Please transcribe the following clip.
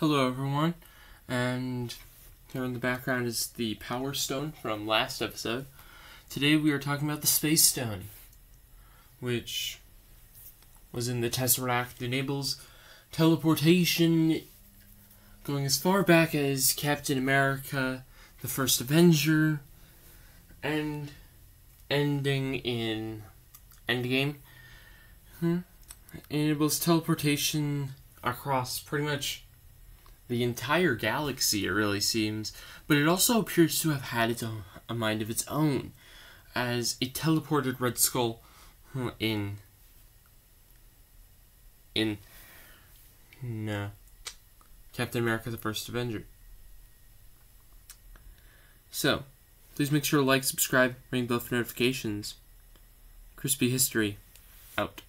Hello everyone, and here in the background is the Power Stone from last episode. Today we are talking about the Space Stone, which was in the Tesseract, enables teleportation going as far back as Captain America, the First Avenger, and ending in Endgame. Hmm. Enables teleportation across pretty much the entire galaxy, it really seems, but it also appears to have had its own, a mind of its own, as it teleported Red Skull hmm, in in no Captain America: The First Avenger. So, please make sure to like, subscribe, ring for notifications. ChrisP History, out.